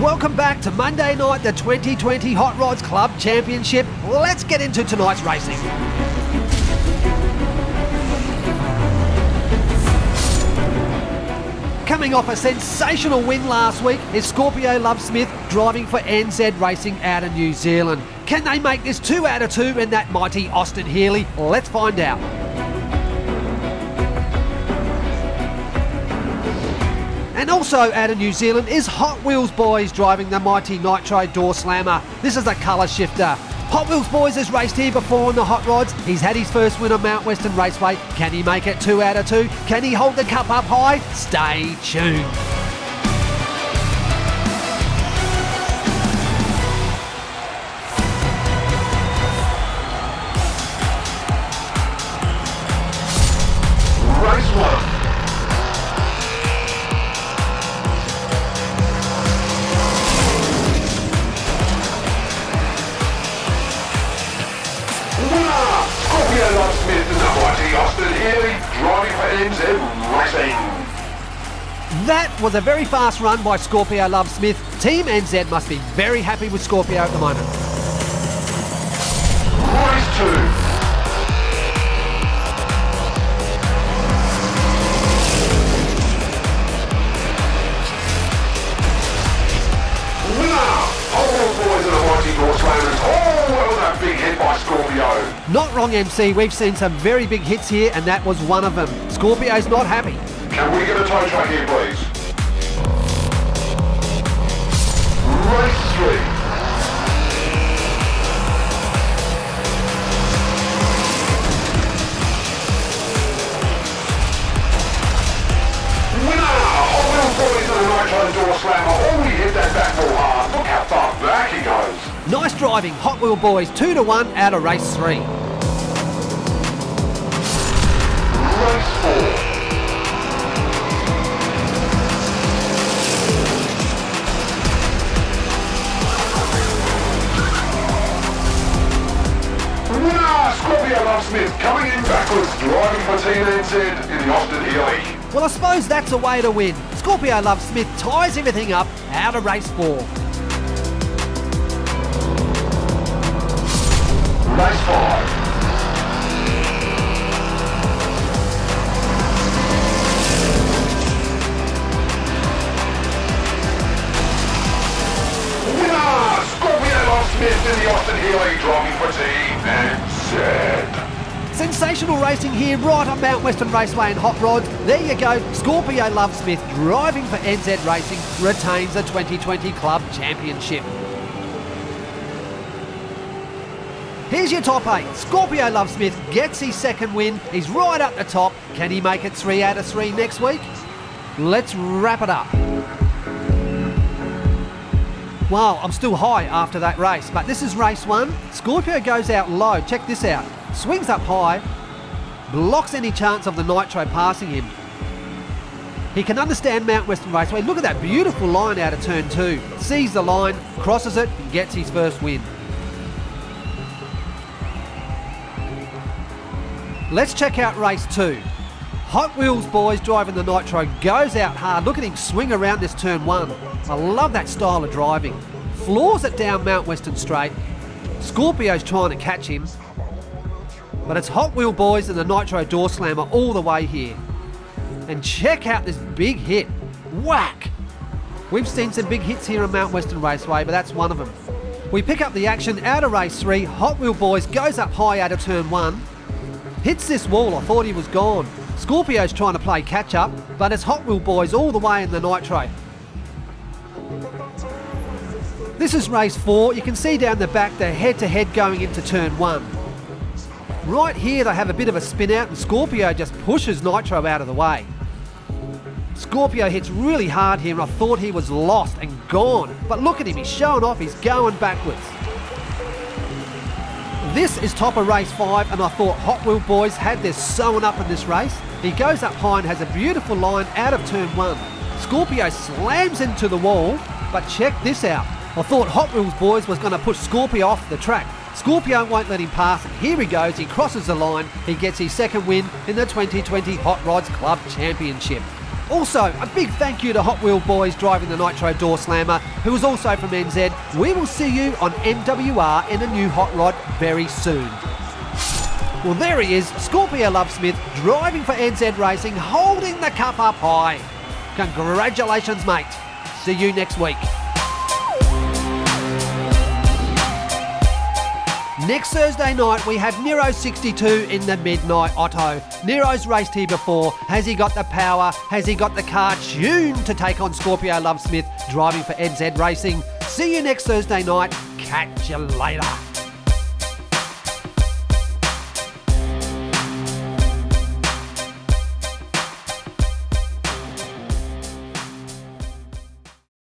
Welcome back to Monday night, the 2020 Hot Rods Club Championship. Let's get into tonight's racing. Coming off a sensational win last week is Scorpio Love Smith driving for NZ Racing out of New Zealand. Can they make this two out of two in that mighty Austin Healey? Let's find out. And also out of New Zealand is Hot Wheels Boys driving the mighty Nitro Doorslammer. This is a colour shifter. Hot Wheels Boys has raced here before on the Hot Rods. He's had his first win on Mount Western Raceway. Can he make it two out of two? Can he hold the cup up high? Stay tuned. Race one. Winner! Scorpio Love Smith and the mighty Austin Healey driving for NZ Racing. That was a very fast run by Scorpio Love Smith. Team NZ must be very happy with Scorpio at the moment. Race two. Big hit by Scorpio. Not wrong, MC. We've seen some very big hits here, and that was one of them. Scorpio's not happy. Can we get a tow truck here, please? Race three. Winner! Hot Wheels Boys and the Nitro Doorslammer. Oh, he hit driving, Hot Wheel Boys, two to one out of race three. Race four. Winner! Scorpio Love Smith coming in backwards, driving for Team NZ in the Austin. Well, I suppose that's a way to win. Scorpio Love Smith ties everything up out of race four. In the Austin driving for Team. Sensational racing here right on Mount Western Raceway and Hot Rods. There you go. Scorpio Love Smith driving for NZ Racing retains the 2020 Club Championship. Here's your top eight. Scorpio Love Smith gets his second win. He's right up the top. Can he make it three out of three next week? Let's wrap it up. Wow, I'm still high after that race, but this is race one. Scorpio goes out low. Check this out. Swings up high, blocks any chance of the Nitro passing him. He can understand Mount Western Raceway. Look at that beautiful line out of turn two. Sees the line, crosses it, and gets his first win. Let's check out race two. Hot Wheels boys driving the Nitro goes out hard. Look at him swing around this turn one. I love that style of driving. Floors it down Mount Western Straight. Scorpio's trying to catch him. But it's Hot Wheel boys and the Nitro Doorslammer all the way here. And check out this big hit. Whack! We've seen some big hits here on Mount Western Raceway, but that's one of them. We pick up the action out of race three. Hot Wheel Boys goes up high out of turn one. Hits this wall, I thought he was gone. Scorpio's trying to play catch up, but it's Hot Wheel Boys all the way in the Nitro. This is race four. You can see down the back they're head to head going into turn one. Right here they have a bit of a spin out and Scorpio just pushes Nitro out of the way. Scorpio hits really hard here and I thought he was lost and gone. But look at him, he's showing off, he's going backwards. This is top of race five and I thought Hot Wheel Boys had this sewn up in this race. He goes up high and has a beautiful line out of turn one. Scorpio slams into the wall, but check this out. I thought Hot Wheels Boys was going to push Scorpio off the track. Scorpio won't let him pass, and here he goes. He crosses the line. He gets his second win in the 2020 Hot Rods Club Championship. Also, a big thank you to Hot Wheel Boys driving the Nitro Doorslammer, who is also from NZ. We will see you on MWR in a new hot rod very soon. Well, there he is, Scorpio Lovesmith, driving for NZ Racing, holding the cup up high. Congratulations, mate. See you next week. Next Thursday night, we have Nero 62 in the Midnight Otto. Nero's raced here before. Has he got the power? Has he got the car tuned to take on Scorpio Lovesmith driving for NZ Racing? See you next Thursday night. Catch you later.